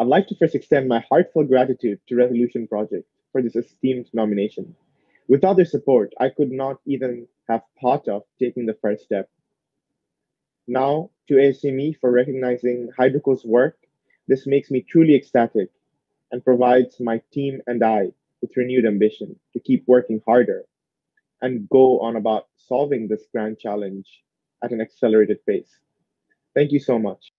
I'd like to first extend my heartfelt gratitude to Resolution Project for this esteemed nomination. Without their support, I could not even have thought of taking the first step. Now, to ASME for recognizing Hydroquo's work, this makes me truly ecstatic and provides my team and I with renewed ambition to keep working harder and go on about solving this grand challenge at an accelerated pace. Thank you so much.